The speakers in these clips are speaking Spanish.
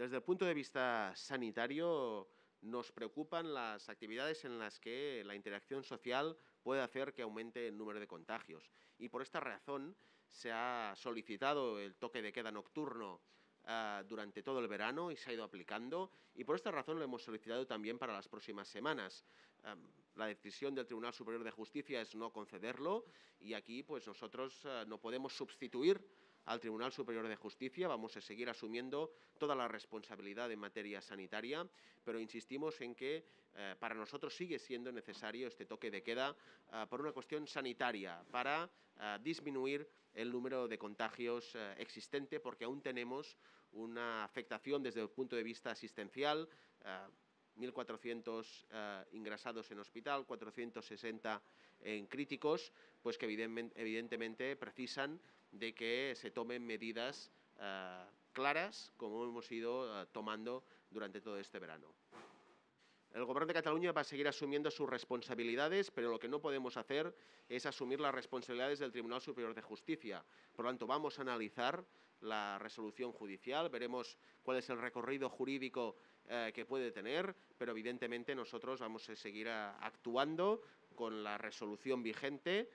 Desde el punto de vista sanitario, nos preocupan las actividades en las que la interacción social puede hacer que aumente el número de contagios. Y por esta razón se ha solicitado el toque de queda nocturno uh, durante todo el verano y se ha ido aplicando. Y por esta razón lo hemos solicitado también para las próximas semanas. Um, la decisión del Tribunal Superior de Justicia es no concederlo y aquí pues nosotros uh, no podemos sustituir al Tribunal Superior de Justicia. Vamos a seguir asumiendo toda la responsabilidad en materia sanitaria, pero insistimos en que eh, para nosotros sigue siendo necesario este toque de queda eh, por una cuestión sanitaria, para eh, disminuir el número de contagios existente, porque aún tenemos una afectación desde el punto de vista asistencial. 1.400 eh, ingresados en hospital, 460 en críticos, pues que evidentemente precisan de que se tomen medidas eh, claras, como hemos ido eh, tomando durante todo este verano. El Gobierno de Cataluña va a seguir asumiendo sus responsabilidades, pero lo que no podemos hacer es asumir las responsabilidades del Tribunal Superior de Justicia. Por lo tanto, vamos a analizar la resolución judicial, veremos cuál es el recorrido jurídico eh, que puede tener, pero evidentemente nosotros vamos a seguir a, eh, actuando con la resolución vigente,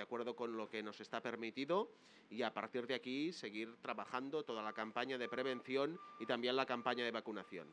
de acuerdo con lo que nos está permitido, y a partir de aquí seguir trabajando toda la campaña de prevención y también la campaña de vacunación.